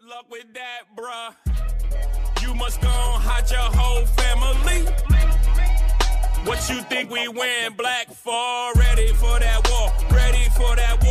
Good luck with that, bruh. You must go and hide your whole family. What you think we wearing black for? Ready for that war, ready for that war,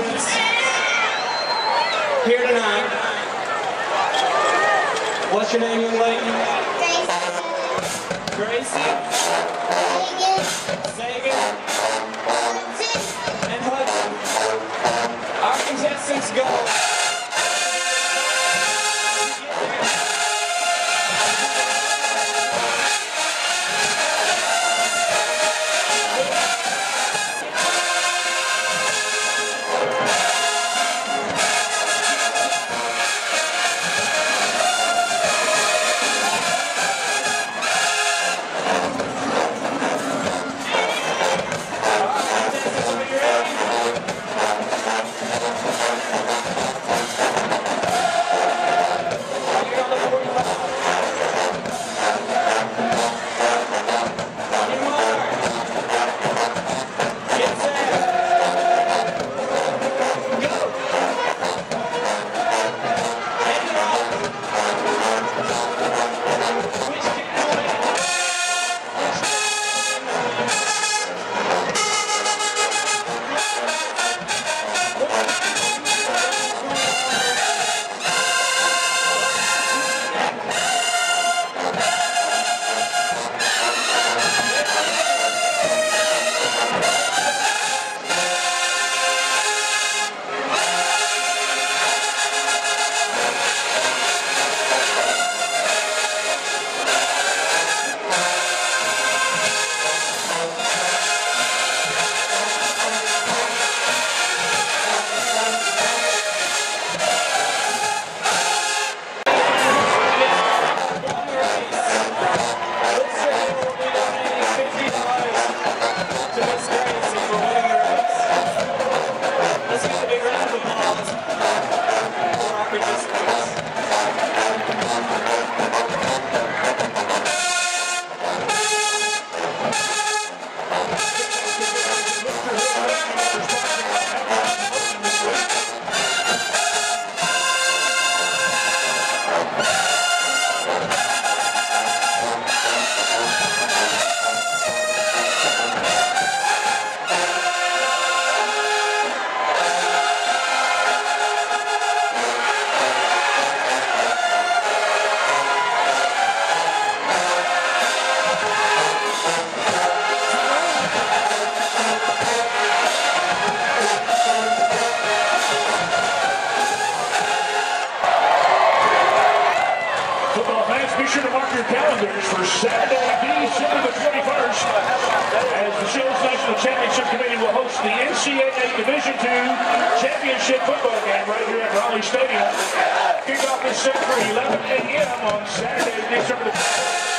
students here tonight. What's your name, young lady? Gracie. Gracie. Sagan. And Hudson. Our contestants go. Sure to mark your calendars for Saturday, December the 21st, as the Shoals National Championship Committee will host the NCAA Division II Championship Football game right here at Braly Stadium. Kickoff is set for 11 a.m. on Saturday, December the